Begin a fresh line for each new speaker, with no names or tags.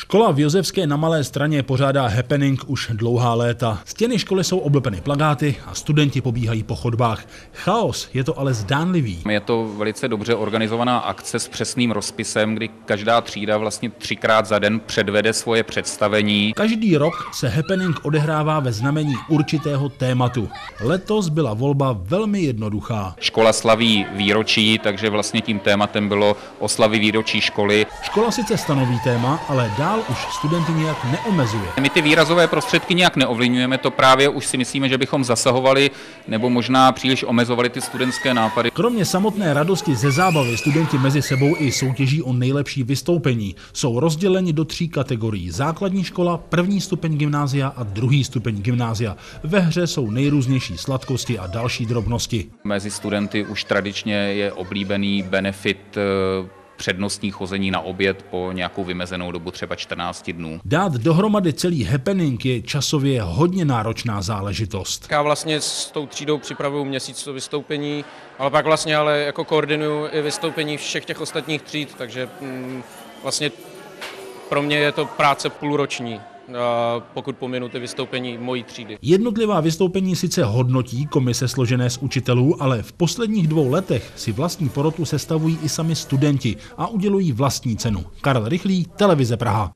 Škola v Josevské na Malé straně pořádá happening už dlouhá léta. Stěny školy jsou oblepeny plagáty a studenti pobíhají po chodbách. Chaos je to ale zdánlivý.
Je to velice dobře organizovaná akce s přesným rozpisem, kdy každá třída vlastně třikrát za den předvede svoje představení.
Každý rok se happening odehrává ve znamení určitého tématu. Letos byla volba velmi jednoduchá.
Škola slaví výročí, takže vlastně tím tématem bylo oslavy výročí školy.
Škola sice stanoví téma, ale dál už studenty nějak neomezuje.
My ty výrazové prostředky nějak neovlivňujeme, to právě už si myslíme, že bychom zasahovali nebo možná příliš omezovali ty studentské nápady.
Kromě samotné radosti ze zábavy studenti mezi sebou i soutěží o nejlepší vystoupení. Jsou rozděleni do tří kategorií. Základní škola, první stupeň gymnázia a druhý stupeň gymnázia. Ve hře jsou nejrůznější sladkosti a další drobnosti.
Mezi studenty už tradičně je oblíbený benefit eh, přednostní chození na oběd po nějakou vymezenou dobu třeba 14 dnů.
Dát dohromady celý happening je časově hodně náročná záležitost.
Já vlastně s tou třídou připravuju měsíc to vystoupení, ale pak vlastně ale jako koordinuju i vystoupení všech těch ostatních tříd, takže mm, vlastně pro mě je to práce půlroční pokud pominu ty vystoupení mojí třídy.
Jednotlivá vystoupení sice hodnotí komise složené z učitelů, ale v posledních dvou letech si vlastní porotu sestavují i sami studenti a udělují vlastní cenu. Karel Rychlý, Televize Praha.